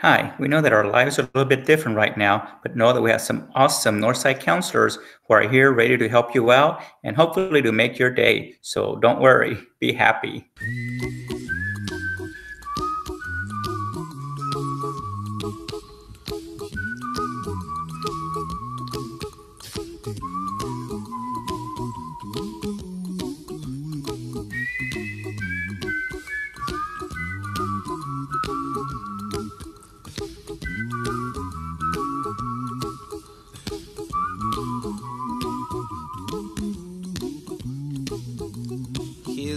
Hi, we know that our lives are a little bit different right now, but know that we have some awesome Northside counselors who are here ready to help you out and hopefully to make your day. So don't worry, be happy.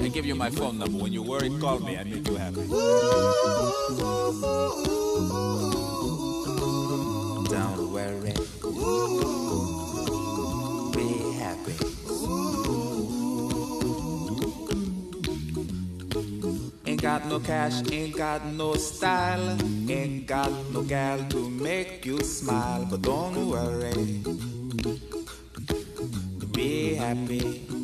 I give you my phone number. When you worry, call me. I make you happy. Don't worry. Be happy. Ain't got no cash, ain't got no style, ain't got no gal to make you smile. But don't worry. Be happy.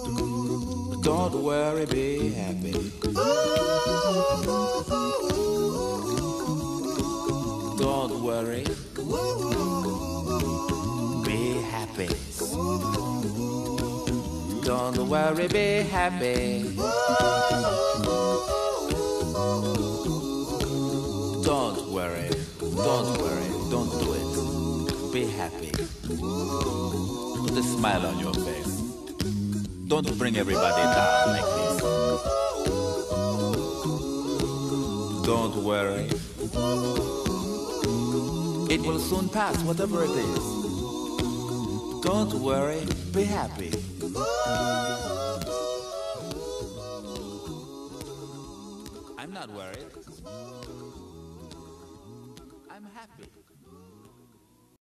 Don't worry, be happy. Don't worry. Be happy. Don't worry, be happy. Don't worry. Don't worry. Don't do it. Be happy. Put a smile on your face. Don't bring everybody down like this. Don't worry. It will soon pass, whatever it is. Don't worry, be happy. I'm not worried. I'm happy.